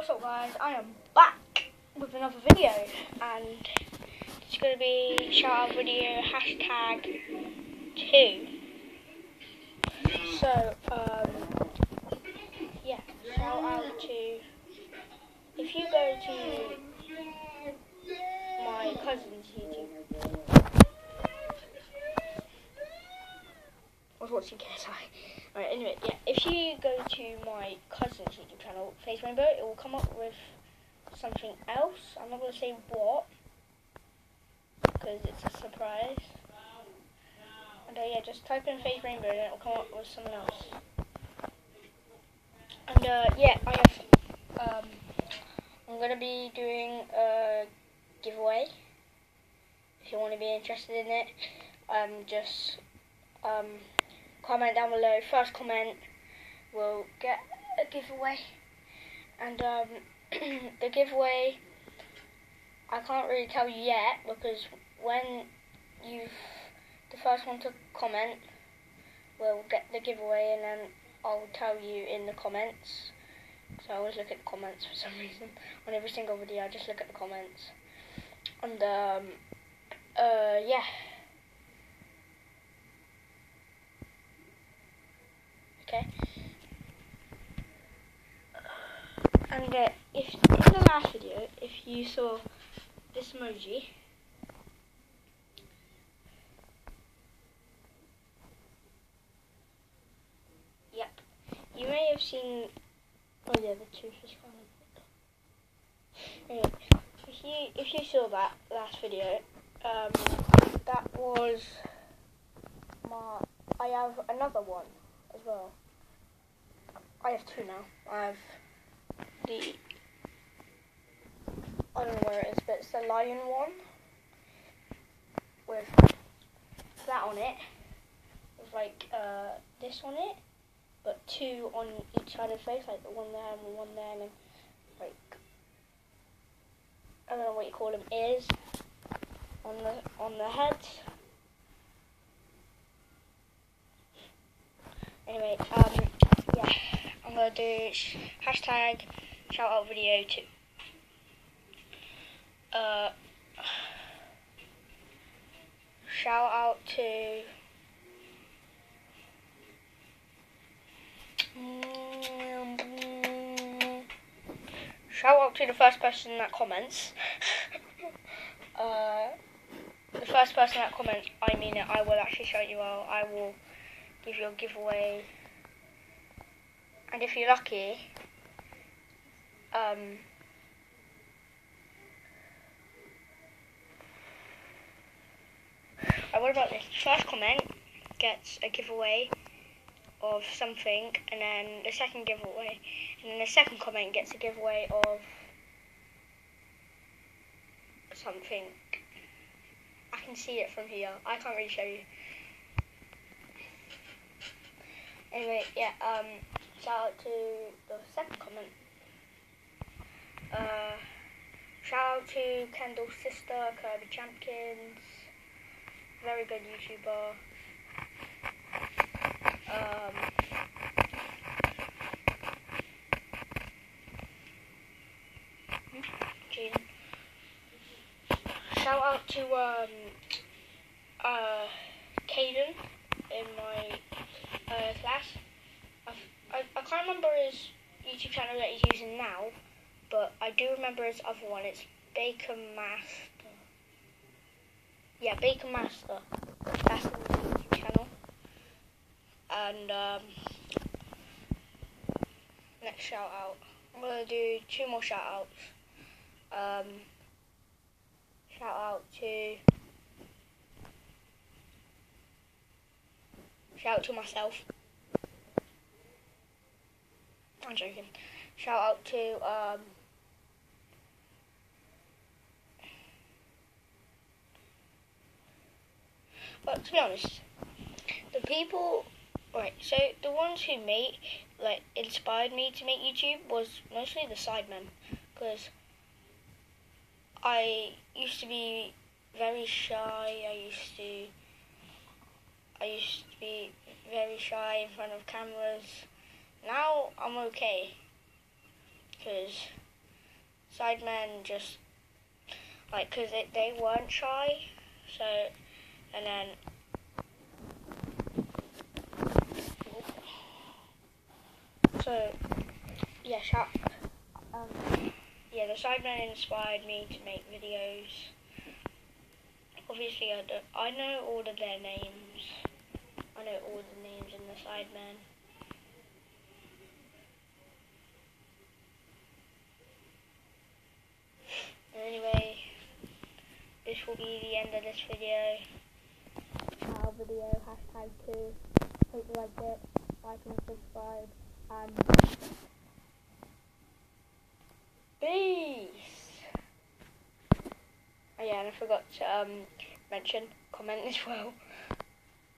What's up guys, I am back with another video and it's going to be shout out video hashtag 2. So, um, yeah, shout out to, if you go to my cousin's YouTube, I was watching. Alright, anyway, yeah, if you go to my cousin's YouTube channel, Face Rainbow, it will come up with something else. I'm not going to say what, because it's a surprise. And uh, yeah, just type in Face Rainbow and it will come up with someone else. And uh, yeah, I have, um, I'm going to be doing a giveaway. If you want to be interested in it, um, just, um, comment down below. First comment will get a giveaway. And um, the giveaway, I can't really tell you yet because when you've the first one to comment will get the giveaway and then I'll tell you in the comments. So I always look at the comments for some reason. On every single video I just look at the comments. And um, uh, yeah. Okay. Uh, if in the last video, if you saw this emoji, yep, you may have seen. Oh yeah, the tooth is of. Anyway, if you if you saw that last video, um, that was my. I have another one as well. I have two now. I have the I don't know where it is, but it's the lion one with that on it. With like uh, this on it, but two on each side of the face, like the one there and the one there, and then like I don't know what you call them ears on the on the head. Anyway, um, yeah, I'm gonna do hashtag shout out video two. Uh, shout out to shout out to the first person that comments. uh, the first person that comments, I mean it. I will actually shout you out. I will give you a giveaway. And if you're lucky, um, uh, what about this? First comment gets a giveaway of something, and then the second giveaway, and then the second comment gets a giveaway of something. I can see it from here. I can't really show you. Anyway, yeah, um, shout out to the second comment. Uh, shout out to Kendall's sister, Kirby Champkins. Very good YouTuber. Um, Jean. Shout out to um, uh, Caden in my uh, class. I, I, I can't remember his YouTube channel that he's using now, but I do remember his other one. It's Baker Master. Yeah, Baker Master. That's the YouTube channel. And um, next shout out. I'm gonna do two more shout outs. Um, shout out to Shout out to myself. I'm joking. Shout out to um, but to be honest, the people right, so the ones who made like inspired me to make YouTube was mostly the Sidemen because I used to be very shy. I used to I used to be very shy in front of cameras. Now I'm okay because Sidemen just like because they weren't shy, so and then so yeah, shout, um, yeah, the Sidemen inspired me to make videos. Obviously, I, don't, I know all of their names. I know all the names in the Sidemen. Anyway, this will be the end of this video. Video, hashtag 2. Hope you liked it. Like and subscribe. And peace! Oh yeah, and I forgot to um, mention, comment as well.